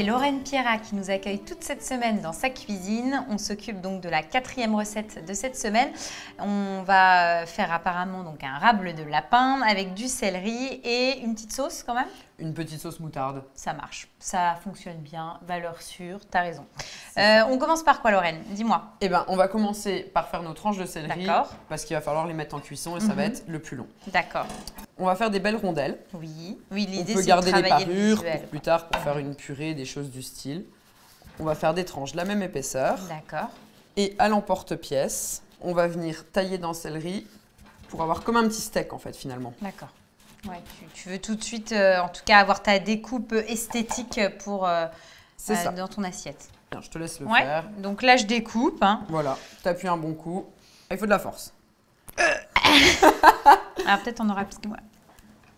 c'est Lorraine Pierrat qui nous accueille toute cette semaine dans sa cuisine. On s'occupe donc de la quatrième recette de cette semaine. On va faire apparemment donc un rable de lapin avec du céleri et une petite sauce quand même. Une petite sauce moutarde. Ça marche, ça fonctionne bien, valeur sûre, t'as raison. Euh, on commence par quoi Lorraine? Dis-moi. Eh ben, on va commencer par faire nos tranches de céleri. D'accord. Parce qu'il va falloir les mettre en cuisson et ça va Mhm. être le plus long. D'accord. On va faire des belles rondelles. Oui, oui On l'idée peut c'est garder de les travailler le parures pour plus tard pour faire une purée, des choses du style. On va faire des tranches de la même épaisseur. D'accord. Et à l'emporte-pièce, on va venir tailler dans le céleri pour avoir comme un petit steak en fait finalement. D'accord. Ouais, tu, tu veux tout de suite, euh, en tout cas, avoir ta découpe esthétique pour, euh, C'est euh, ça. dans ton assiette. Je te laisse le Ouais. faire. Donc là, je découpe. hein. Voilà, t'appuies un bon coup. Il faut de la force. Alors peut-être on aura plus que.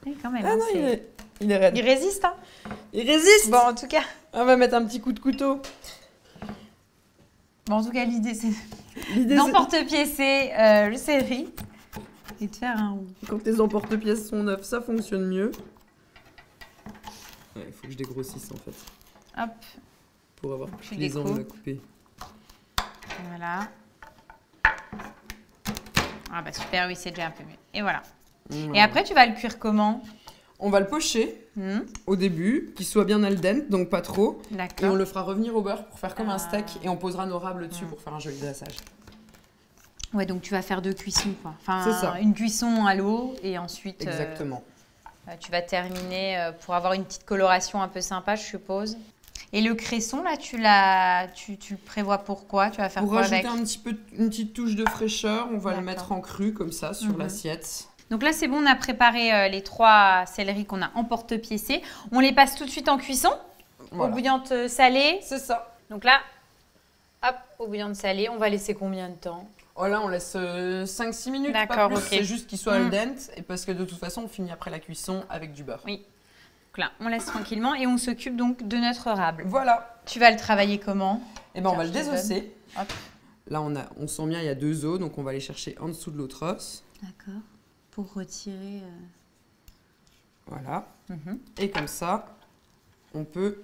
Oui, quand même. Ah hein, non, c'est- il est, il est raide. Il résiste, hein Il résiste Bon, en tout cas, On va mettre un petit coup de couteau. bon, en tout cas l'idée, c'est L'idée, d'emporte-piécer euh, le céleri et de faire un... quand tes emporte-pièces sont neufs, ça fonctionne mieux. Ouais, il faut que je dégrossisse en fait, Hop, pour avoir plus les angles à couper. voilà. Ah bah super, oui, c'est déjà un peu mieux. Et voilà. Et après, tu vas le cuire comment? On va le pocher Hmm, au début, qu'il soit bien al dente, donc pas trop. Et on le fera revenir au beurre pour faire comme un Ah. steak et on posera nos rables dessus Mm. pour faire un joli dressage. Ouais, donc tu vas faire deux cuissons, quoi. Enfin, C'est ça. une cuisson à l'eau et ensuite... euh, Exactement. Euh, Tu vas terminer euh, pour avoir une petite coloration un peu sympa, je suppose. Et le cresson, là, tu, tu, tu le prévois pourquoi Tu vas faire Pour quoi rajouter avec? un petit peu, une petite touche de fraîcheur, on va le mettre en cru comme ça sur Mhm. l'assiette. Donc là, c'est bon, on a préparé euh, les trois céleris qu'on a emporte-piécés. On les passe tout de suite en cuisson, Voilà. au bouillante salée. C'est ça. Donc là, hop, au bouillante salée. On va laisser combien de temps? Oh là, on laisse 5-6 minutes. D'accord, ok. C'est juste qu'il soit Mm. al dente et parce que de toute façon, on finit après la cuisson avec du beurre. Oui. Donc là, on laisse tranquillement et on s'occupe donc de notre rable. Voilà. Tu vas le travailler comment? Et ben on va le désosser. Hop. Là, on, a, on sent bien, il y a deux os, donc on va aller chercher en dessous de l'autre os. D'accord. Pour retirer. Voilà. Mhm. Et comme ça, on peut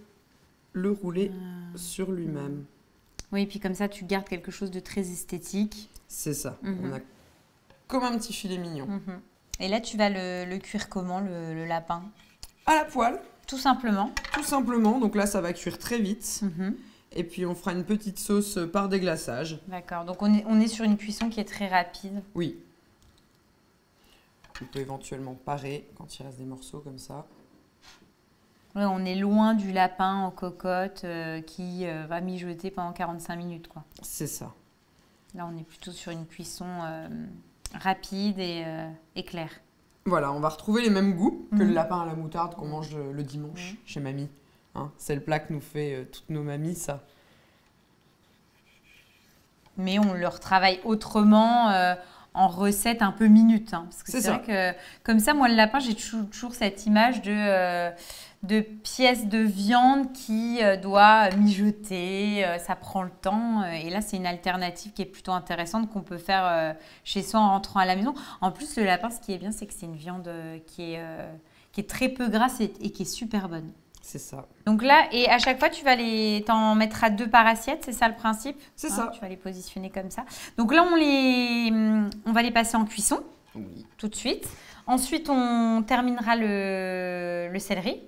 le rouler Euh, sur lui-même. Oui, puis comme ça, tu gardes quelque chose de très esthétique. C'est ça. Mhm. On a comme un petit filet mignon. Mhm. Et là, tu vas le, le cuire comment, le, le lapin? À la poêle, Tout simplement. tout simplement. Donc là, ça va cuire très vite. Mhm. Et puis, on fera une petite sauce par déglaçage. D'accord. Donc, on est, on est sur une cuisson qui est très rapide. Oui. On peut éventuellement parer quand il reste des morceaux comme ça. Ouais, on est loin du lapin en cocotte euh, qui euh, va mijoter pendant 45 minutes. Quoi. C'est ça. Là, on est plutôt sur une cuisson euh, rapide et éclair. Voilà, on va retrouver les mêmes goûts que Mhm. le lapin à la moutarde qu'on mange le dimanche Mhm. chez mamie. Hein, c'est le plat que nous fait toutes nos mamies, ça. Mais on le retravaille autrement. euh, en recette un peu minute. hein. parce que C'est vrai que comme ça, moi, le lapin, j'ai toujours, cette image de, euh, de pièces de viande qui euh, doit mijoter, euh, ça prend le temps. et là, c'est une alternative qui est plutôt intéressante qu'on peut faire chez soi en rentrant à la maison. En plus, le lapin, ce qui est bien, c'est que c'est une viande qui est, qui est très peu grasse et, et qui est super bonne. C'est ça. Donc là, et à chaque fois, tu vas les, t'en mettre à deux par assiette, c'est ça le principe? C'est Hein, ça. Tu vas les positionner comme ça. Donc là, on les, on va les passer en cuisson Oui. tout de suite. Ensuite, on terminera le, le céleri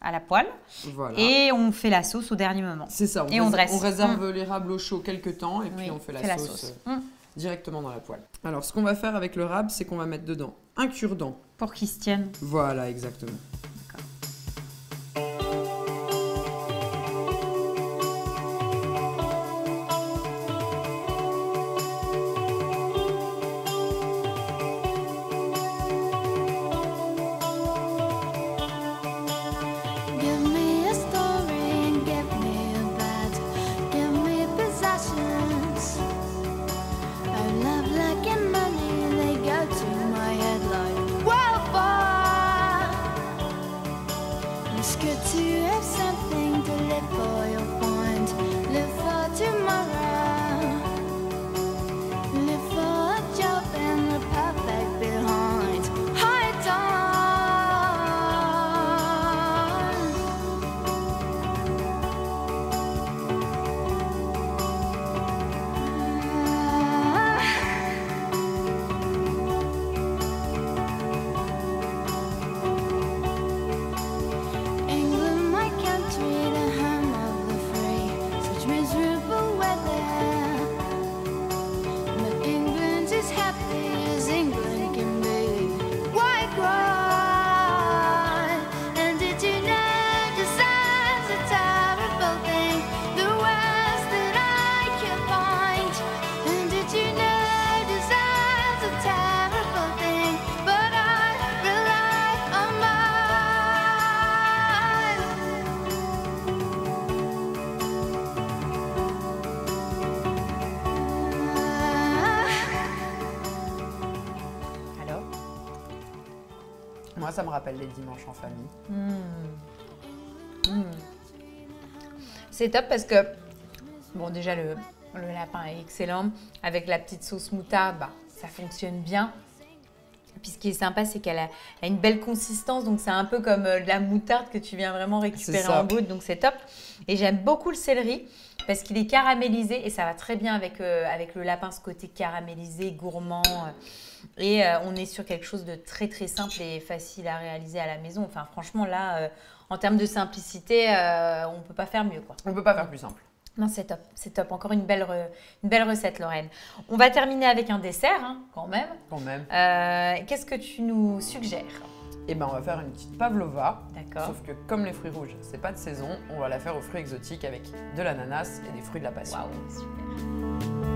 à la poêle Voilà. et on fait la sauce au dernier moment. C'est ça. et on dresse. On réserve l'érable au chaud quelques temps et puis Oui, on fait la sauce, euh, Hum, directement dans la poêle. Alors, ce qu'on va faire avec le rab, c'est qu'on va mettre dedans un cure-dent. Pour qu'ils se tiennent. Voilà, exactement. boy. Ça me rappelle les dimanches en famille. Mmh. Mmh. C'est top parce que, bon, déjà, le, le lapin est excellent. Avec la petite sauce moutarde, bah, ça fonctionne bien. Puis ce qui est sympa, c'est qu'elle a, une belle consistance. Donc, c'est un peu comme euh, de la moutarde que tu viens vraiment récupérer en goutte. Donc, c'est top. Et j'aime beaucoup le céleri parce qu'il est caramélisé et ça va très bien avec, euh, avec le lapin, ce côté caramélisé, gourmand. euh. Et euh, on est sur quelque chose de très très simple et facile à réaliser à la maison. Enfin, franchement, là, en termes de simplicité, on ne peut pas faire mieux. Quoi. On peut pas faire plus simple. Non, c'est top, c'est top. Encore une belle, re- une belle recette, Lorraine. On va terminer avec un dessert, hein, quand même. Quand même. Qu'est-ce que tu nous suggères? Et ben on va faire une petite pavlova. D'accord. Sauf que comme les fruits rouges, c'est pas de saison, on va la faire aux fruits exotiques avec de l'ananas et des fruits de la passion. Waouh, super.